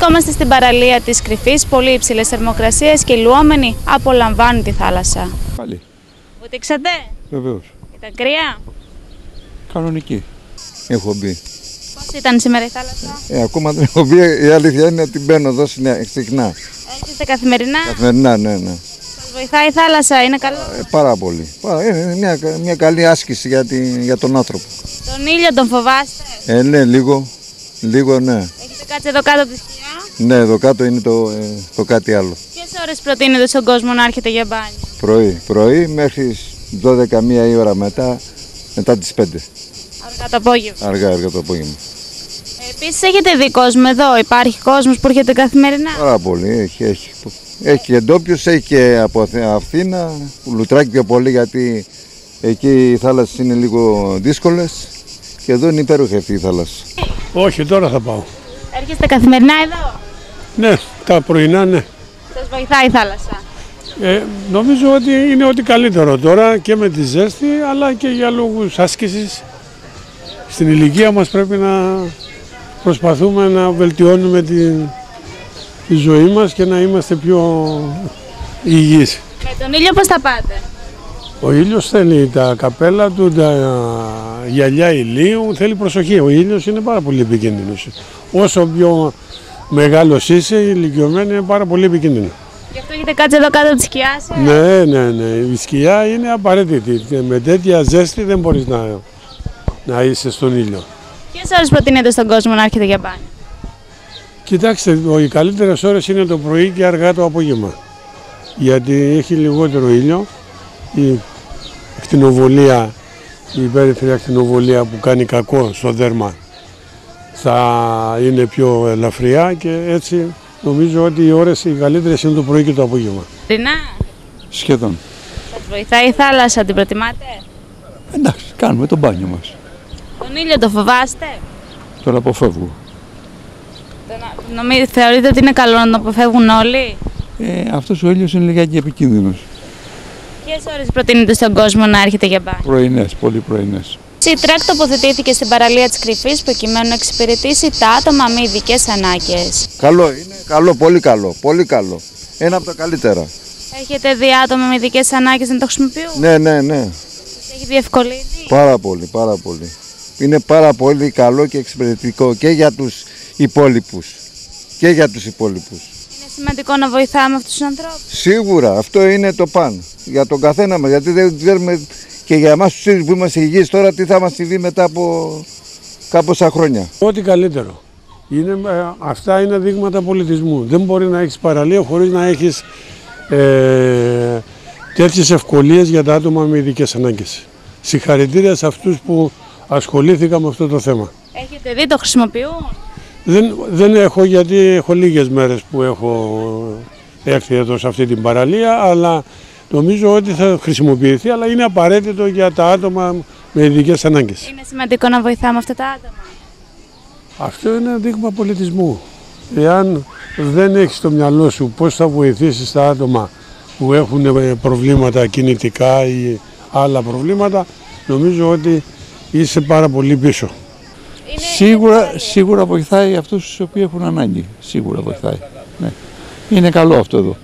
Βρισκόμαστε στην παραλία της Κρυφής, πολύ υψηλές θερμοκρασίες και οι λουόμενοι απολαμβάνουν τη θάλασσα. Καλή. Βουτήξατε, Βεβαίως. ήταν κρύα; Κανονική. Έχω μπει. Πώς ήταν σήμερα η θάλασσα, Ε, ακόμα δεν έχω μπει. Η αλήθεια είναι ότι μπαίνω εδώ συνε- συχνά. έρχεστε καθημερινά, Καθημερινά, ναι, ναι. σας βοηθάει η θάλασσα, είναι καλό; Ε, πάρα πολύ. Πάρα- Είναι μια, μια καλή άσκηση για, τη, για τον άνθρωπο. Τον ήλιο τον φοβάστε, Ε, ναι, λίγο. Λίγο, ναι. Έχετε κάτσει εδώ κάτω από τη σκιά. Ναι, εδώ κάτω είναι το, ε, το κάτι άλλο. Ποιες ώρες προτείνετε στον κόσμο να έρχεται για μπάνιο; Πρωί. Πρωί μέχρι 12 μία η ώρα μετά, μετά τις 5. Αργά το απόγευμα. Αργά, αργά το απόγευμα. Ε, Επίσης έχετε δει κόσμο εδώ, υπάρχει κόσμος που έρχεται καθημερινά; Πάρα πολύ. Έχει, έχει. Έχει και ντόπιου, έχει και από Αθ- Αθήνα. Λουτράκι πιο πολύ γιατί εκεί οι θάλασσες είναι λίγο δύσκολες. Και εδώ είναι υπέροχη αυτή η θάλασσα. Όχι, τώρα θα πάω. Έρχεστε καθημερινά εδώ, Ναι, τα πρωινά ναι. σας βοηθάει η θάλασσα. Ε, νομίζω ότι είναι ό,τι καλύτερο τώρα και με τη ζέστη αλλά και για λόγους άσκησης. Στην ηλικία μας πρέπει να προσπαθούμε να βελτιώνουμε τη, τη ζωή μας και να είμαστε πιο υγιείς. Με τον ήλιο πώς θα πάτε; Ο ήλιος θέλει τα καπέλα του, τα γυαλιά ηλίου, θέλει προσοχή. Ο ήλιος είναι πάρα πολύ επικίνδυνος. Όσο πιο μεγάλος είσαι, ηλικιωμένοι είναι πάρα πολύ επικίνδυνο. Γι' αυτό έχετε κάτσει εδώ κάτω από τη σκιά σας; Ναι, ναι, ναι. Η σκιά είναι απαραίτητη. Και με τέτοια ζέστη δεν μπορείς να, να είσαι στον ήλιο. Ποιες ώρες προτείνετε στον κόσμο να έρχεται για μπάνιο; Κοιτάξτε, ο- οι καλύτερες ώρες είναι το πρωί και αργά το απόγευμα. Γιατί έχει λιγότερο ήλιο. Η ακτινοβολία, η υπέρυθρη ακτινοβολία που κάνει κακό στο δέρμα θα είναι πιο ελαφριά και έτσι νομίζω ότι οι ώρες οι καλύτερες είναι το πρωί και το απόγευμα. Ρινά, Σχεδόν. σας βοηθάει η θάλασσα, την προτιμάτε; Εντάξει, κάνουμε το μπάνιο μας. Τον ήλιο το φοβάστε; Τώρα αποφεύγω. Τον- Νομι... Θεωρείτε ότι είναι καλό να τον αποφεύγουν όλοι; Ε, αυτός ο ήλιος είναι λιγάκι επικίνδυνος. Ποιες ώρες προτείνετε στον κόσμο να έρχεται για μπάνιο; Πρωινές, πολύ πρωινές. Η τρακ τοποθετήθηκε στην παραλία της Κρυφής προκειμένου να εξυπηρετήσει τα άτομα με ειδικές ανάγκες. Καλό είναι, καλό, πολύ καλό, πολύ καλό. Ένα από τα καλύτερα. Έχετε δει άτομα με ειδικές ανάγκες να το χρησιμοποιούν; Ναι, ναι, ναι. Σας Έχει διευκολύνει; Πάρα πολύ, πάρα πολύ. Είναι πάρα πολύ καλό και εξυπηρετικό και για τους υπόλοιπους. Και για τους υπόλοιπους. Είναι σημαντικό να βοηθάμε αυτούς τους ανθρώπους. Σίγουρα, αυτό είναι το παν. Για τον καθένα μας, γιατί δεν ξέρουμε και για εμάς τους ίδιους που είμαστε υγιείς τώρα τι θα μας συμβεί μετά από κάμποσα χρόνια. Ό,τι καλύτερο. Είναι, ε, αυτά είναι δείγματα πολιτισμού. Δεν μπορεί να έχεις παραλία χωρίς να έχεις ε, τέτοιες ευκολίες για τα άτομα με ειδικές ανάγκες. Συγχαρητήρια σε αυτούς που ασχολήθηκαν με αυτό το θέμα. Έχετε δει, το χρησιμοποιούν; Δεν, δεν έχω γιατί έχω λίγες μέρες που έχω έρθει εδώ σε αυτή την παραλία, αλλά νομίζω ότι θα χρησιμοποιηθεί, αλλά είναι απαραίτητο για τα άτομα με ειδικές ανάγκες. Είναι σημαντικό να βοηθάμε αυτά τα άτομα. Αυτό είναι δείγμα πολιτισμού. Εάν δεν έχεις στο μυαλό σου πώς θα βοηθήσεις τα άτομα που έχουν ε, προβλήματα κινητικά ή άλλα προβλήματα, νομίζω ότι είσαι πάρα πολύ πίσω. Είναι Σίγουρα, σίγουρα βοηθάει αυτούς οι οποίοι έχουν ανάγκη. Σίγουρα βοηθάει. Ναι. Είναι καλό αυτό εδώ.